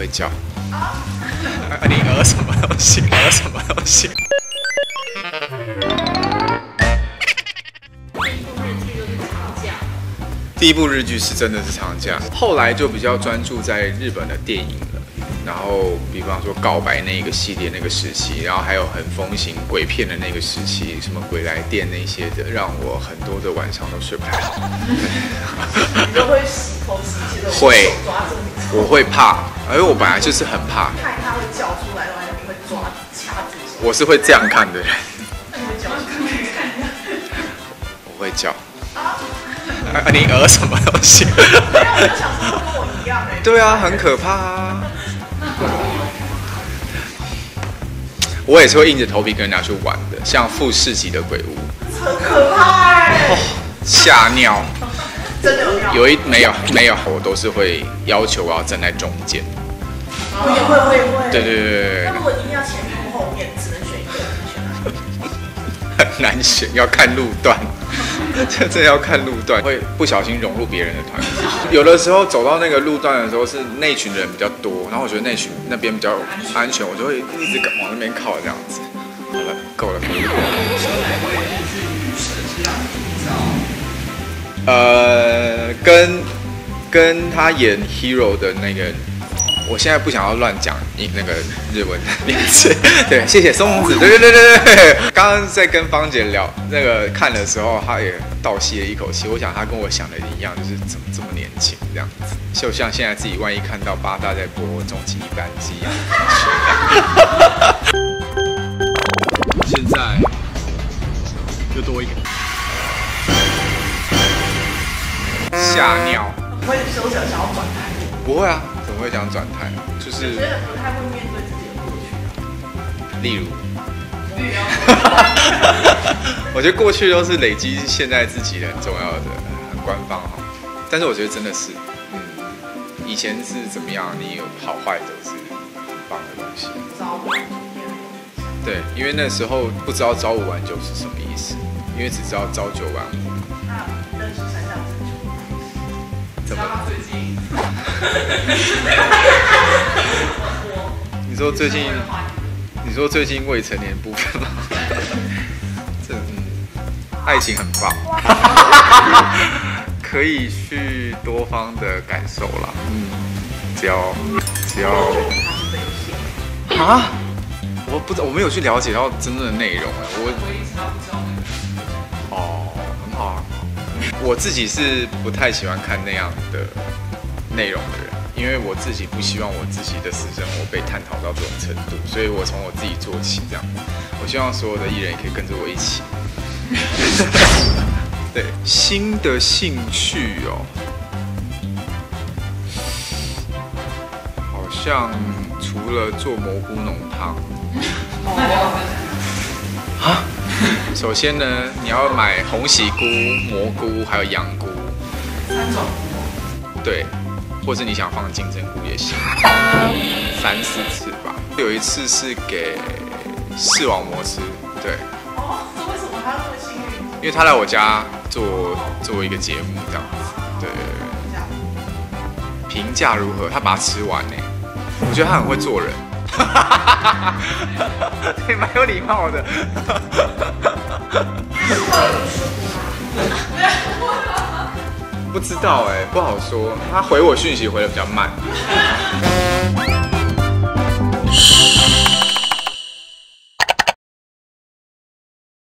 会叫。啊，你讹什么东西？讹什么东西？第一部日剧是真的是长假，后来就比较专注在日本的电影了。然后，比方说《告白》那个系列那个时期，然后还有很风行鬼片的那个时期，什么《鬼来电》那些的，让我很多的晚上都睡不太好。你都会洗头洗洗的，会抓住你，我会怕，因为我本来就是很怕，害怕会叫出来的话，你会抓掐住。我是会这样看的人，那你会叫出来？我会叫。啊，你讹什么东西？没有，我就想说跟我一样哎。对啊，很可怕啊。我也是会硬着头皮跟人家去玩的，像富士级的鬼屋，很可怕哎，吓尿。真的有尿。有一没有没有，我都是会要求我要站在中间。我也会会会。对对对对对那如果一定要前面后面，只能选一个，你选哪个？很难选，要看路段。这 真的要看路段，会不小心融入别人的团体。有的时候走到那个路段的时候，是那群人比较多，然后我觉得那群那边比较安全，我就会一直往那边靠这样子。好了，够了，可以。呃，跟跟他演 hero 的那个，我现在不想要乱讲你那个日文的名字。对，谢谢松子。对对对对对，刚刚在跟芳姐聊那个看的时候，她也倒吸了一口气。我想她跟我想的一样，就是怎么这么年轻这样子，就像现在自己万一看到八大在播终极一班机一样 吓尿。你会休想想要转台，不会啊，怎么会想转台？就是觉得不太会面对自己的过去。例如，我觉得过去都是累积现在自己的很重要的，很官方哈。但是我觉得真的是，嗯，以前是怎么样，你有好坏都是很棒的东西。早晚对，因为那时候不知道朝五晚九是什么意思，因为只知道朝九晚五。怎么？最近你说最近，你说最近未成年部分吗？这嗯，爱情很棒，可以去多方的感受啦。嗯，只要只要啊，我不知道，我没有去了解到真正的内容哎，我哦，很好啊。我自己是不太喜欢看那样的内容的人，因为我自己不希望我自己的私生活被探讨到这种程度，所以我从我自己做起，这样。我希望所有的艺人也可以跟着我一起。对，新的兴趣哦，好像除了做蘑菇浓汤。啊？首先呢，你要买红喜菇、蘑菇还有羊菇，三种对，或者你想放金针菇也行，三四次吧。有一次是给视网膜吃，对，哦，这为什么他那么幸运？因为他来我家做做一个节目这样。子，对，评价如何？他把它吃完呢，我觉得他很会做人，对，蛮有礼貌的。不知道哎、不好说。他回我讯息回的比较慢，